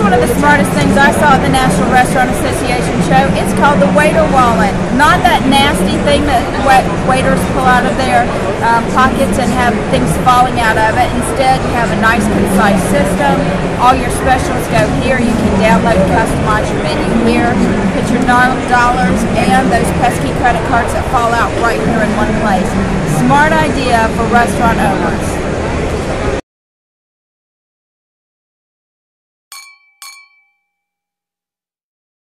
one of the smartest things I saw at the National Restaurant Association show. It's called the waiter wallet. Not that nasty thing that waiters pull out of their um, pockets and have things falling out of it. Instead, you have a nice, concise system. All your specials go here. You can download and customize your menu here. Put your dollars and those pesky credit cards that fall out right here in one place. Smart idea for restaurant owners.